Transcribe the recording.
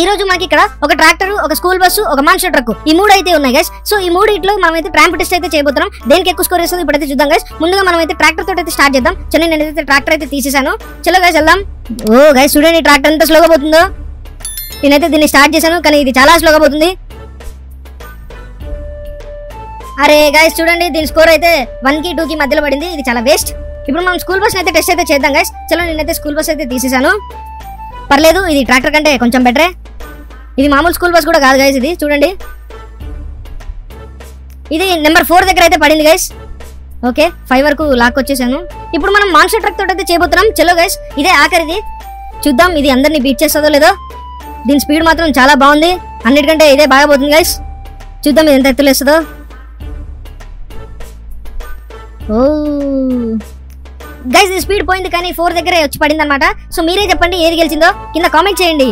ఈ రోజు మాకు ఇక్కడ ఒక ట్రాక్టర్ ఒక స్కూల్ బస్సు ఒక మాన్స్టర్ ట్రక్ ఈ మూడు అయితే ఉన్నాయి గైస్ సో ఈ మూడిట్లో మనం అయితే ట్రాంప్ టెస్ట్ అయితే చేయబోతున్నాం. దేనికి ఎక్కువ స్కోర్ వేస్తుంది ఇప్పుడైతే చూద్దాం గైస్ ముందుగా మనం అయితే ట్రాక్టర్ తోటి అయితే స్టార్ట్ చేద్దాం. నేను నేనైతే ట్రాక్టర్ అయితే తీసేసాను చలో గైస్ వెళ్దాం. ఓ గైస్ చూడండి ట్రాక్టర్ ఎంత స్లోగా పోతుందో. నేనైతే దీన్ని స్టార్ట్ చేశాను కానీ ఇది చాలా స్లోగా పోతుంది. అరే గైస్ చూడండి దీని స్కోర్ అయితే వన్కి టూ కి మధ్యలో పడింది. ఇది చాలా వేస్ట్ ఇప్పుడు మనం స్కూల్ బస్ అయితే టెస్ట్ అయితే చేద్దాం గైస్ చలో నేనైతే స్కూల్ బస్ అయితే తీసేసాను పర్లేదు ఇది ట్రాక్టర్ కంటే కొంచెం బెటరే ఇది మామూలు స్కూల్ బస్ కూడా కాదు గైస్ ఇది. చూడండి. ఇది నెంబర్ ఫోర్ దగ్గర అయితే పడింది గైస్ ఓకే ఫైవ్ వరకు లాక్ వచ్చేసాను. ఇప్పుడు మనం మాన్స్టర్ ట్రక్ తోటి అయితే చేయబోతున్నాం. చలో గైస్ ఇదే ఆఖరిది. చూద్దాం ఇది అందరినీ బీట్ చేస్తుందో లేదో. దీని స్పీడ్ మాత్రం చాలా బాగుంది. అన్నిటికంటే ఇదే బాగా పోతుంది గైస్ చూద్దాం ఇది ఎంత ఎత్తులేస్తుందో ఓ. గైస్ ఇది స్పీడ్ పోయింది కానీ ఫోర్ దగ్గరే వచ్చి పడింది అనమాట సో మీరే చెప్పండి ఏది గెలిచిందో. కింద కామెంట్ చేయండి.